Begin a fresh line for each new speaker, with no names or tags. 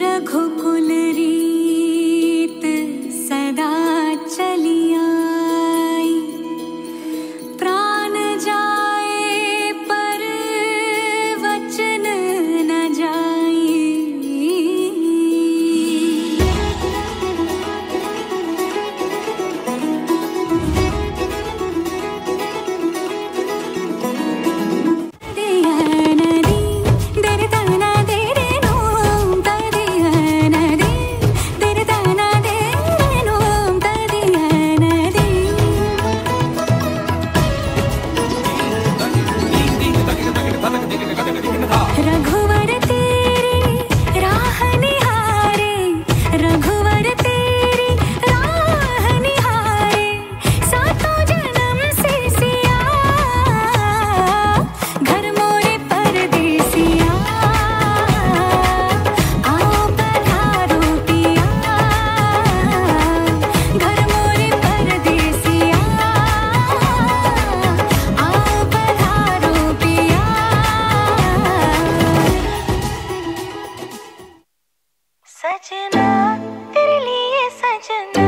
रघुकुल रीत सजना तेरे लिए सजना।